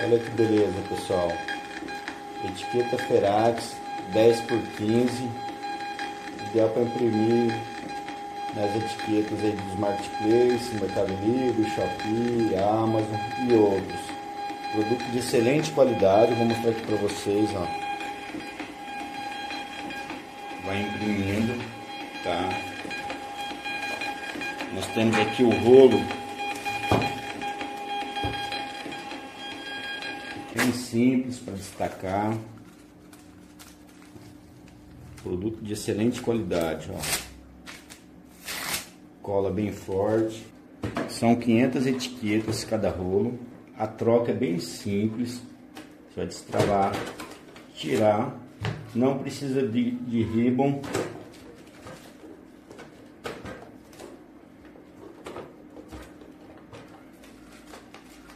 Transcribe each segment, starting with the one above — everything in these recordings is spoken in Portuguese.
Olha que beleza, pessoal. Etiqueta Ferax 10 por 15. Ideal para imprimir nas etiquetas aí dos marketplaces, Mercado Livre, Shopee, Amazon e outros. Produto de excelente qualidade, vou mostrar aqui para vocês, ó. Vai imprimindo, tá? Nós temos aqui o rolo bem simples para destacar. Produto de excelente qualidade, ó. Cola bem forte. São 500 etiquetas cada rolo. A troca é bem simples. Você vai destravar, tirar. Não precisa de, de ribbon.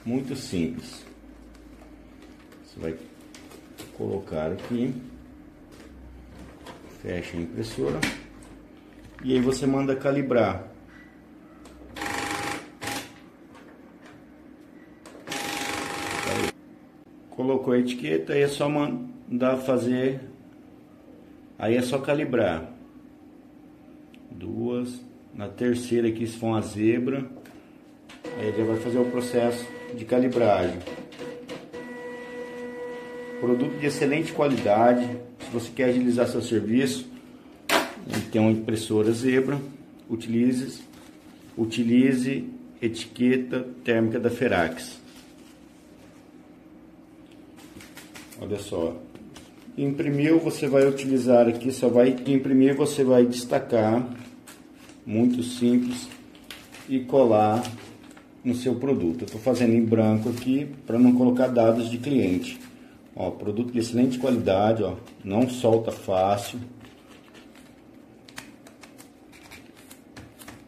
Muito simples. Vai colocar aqui, fecha a impressora e aí você manda calibrar. Colocou a etiqueta, aí é só mandar fazer, aí é só calibrar. Duas, na terceira aqui se for uma zebra, aí já vai fazer o processo de calibragem. Produto de excelente qualidade. Se você quer agilizar seu serviço, tem uma impressora Zebra, utilize, utilize etiqueta térmica da Ferax. Olha só. Imprimiu, você vai utilizar aqui, só vai imprimir, você vai destacar, muito simples, e colar no seu produto. Estou fazendo em branco aqui para não colocar dados de cliente. Ó, produto de excelente qualidade, ó, não solta fácil.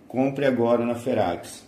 Compre agora na Ferax.